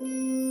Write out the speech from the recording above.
Música